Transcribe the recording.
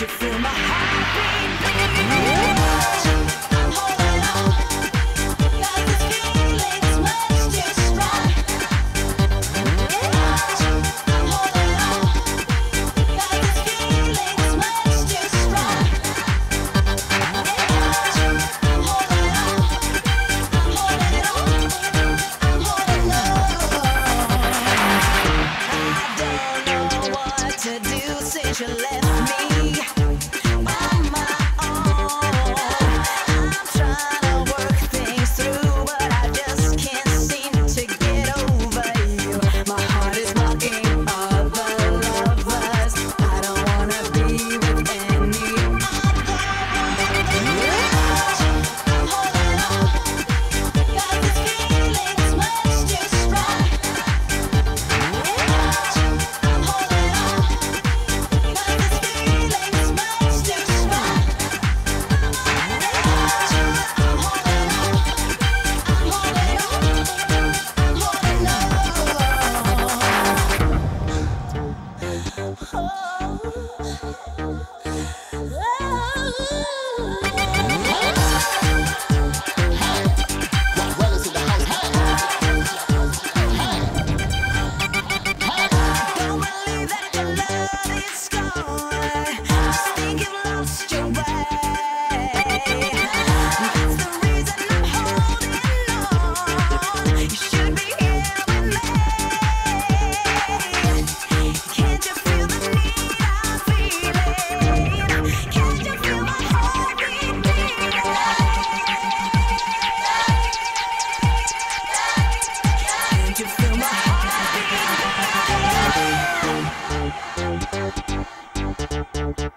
you feel my heartbeat? Yeah.